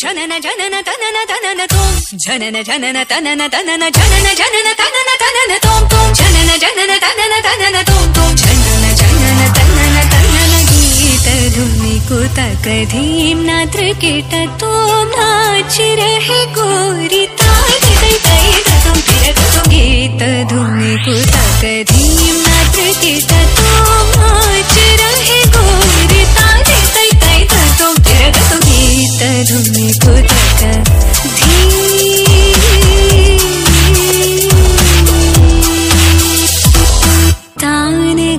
जनन जनन तनन तनन तुम जनन जनन तनन तनन जनन जनन तनन तनन तुम जनन जनन तनन तनन तुम जनन जनन तनन तनन गीत धुनि कुत कधीम ना त्रिकेट तुम नाच गोरी ताज गीत धुनि कुत कधीम ना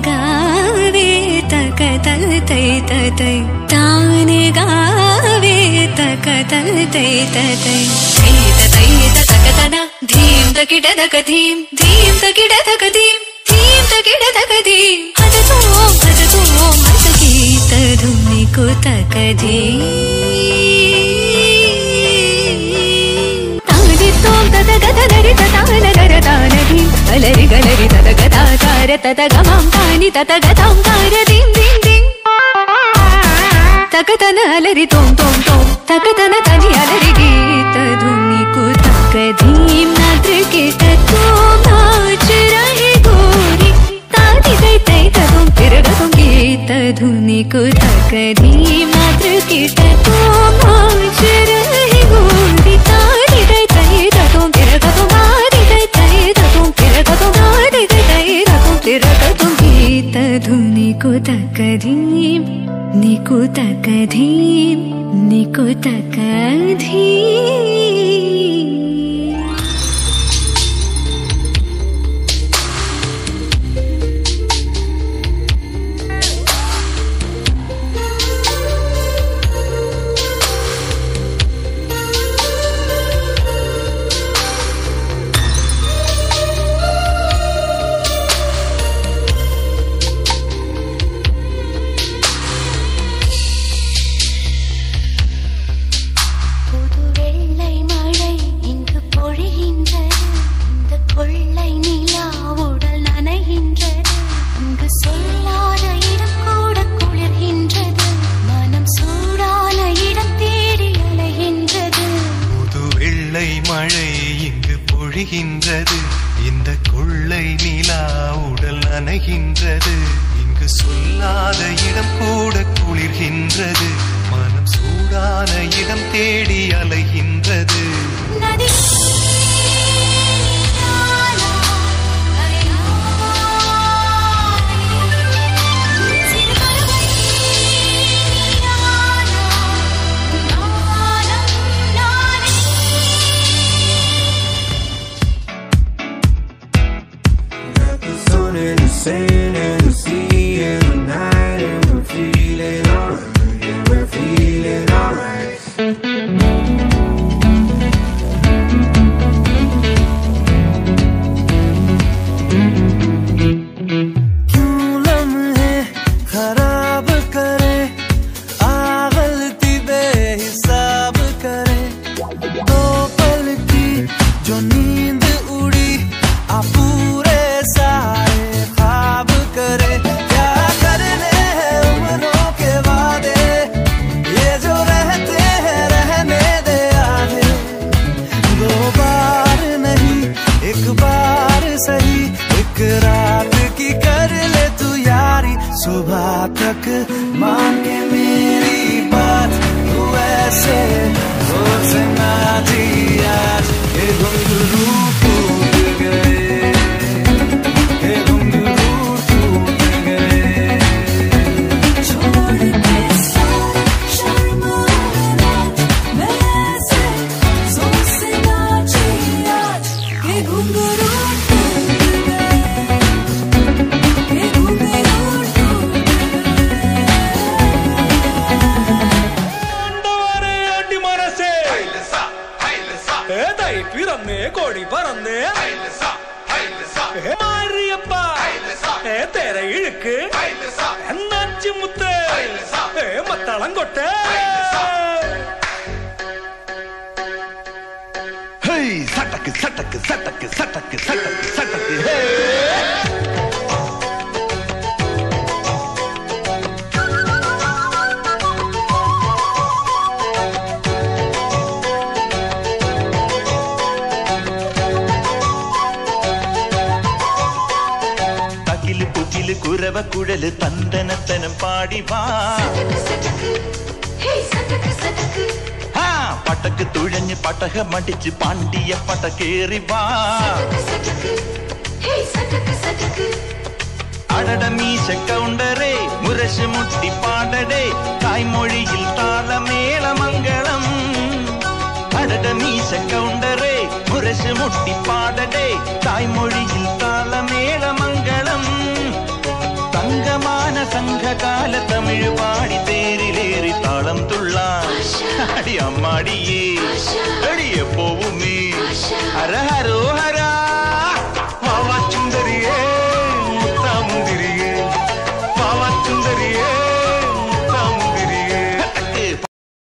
गावे तक तल तै तै तान गावे तक तल तै तै तै तै तक तना धीम तकिड तक धीम तकिड तक धीम तकिड तक धीम। हद तो हद तो गीत धुनि को तक धीम तानि तों तद गद दरि ततान दर तान तद తార తత గమం తాని తత గతం తార దిం దిం దిం. తకతన అలరి తోం తోం తోం తకతన తని అలరి గీత ధునికు తక ధీం నద్ర కేట నాచ రహి గోరి. తాది తై తై తదుం తిరగదుం గీత ధునికు తక ధీం నద్ర కేట कधीं निकुत कधीं निकुत कधीं। இங்கு இந்த கொள்ளை நிலா உடல் நனைகின்றது இங்கு சொல்லாத இடம் கூட குளிர்கின்றது. மனம் சூடான இடம் தேடி say सुबह तक मान के मेरी बात तू ऐसे सोचना से आज ये टूट அண்ணாச்சி முத்து? மத்தளங்கொட்ட சட்டக்கு சட்டக்கு சட்டக்கு சட்டக்கு சட்டக்கு. குறவ குழலு தந்தனத்தனம் பாடிவா பட்டக்கு துழஞ்சு பட்டக மடிச்சு பாண்டிய பட்டக்கேறிவா அடட மீச கவுண்டரே முரசு முட்டி பாடடே தாய்மொழியில் தாள மேல மங்களம். அடட மீச கவுண்டரே முரசு முட்டி பாடடே தாய்மொழியில் தாள தமிழ் பாடி தேரில் ஏறி தாளம் துள்ளான். அடி அம்மாடியே. அடி எப்போவுமே அரஹரோ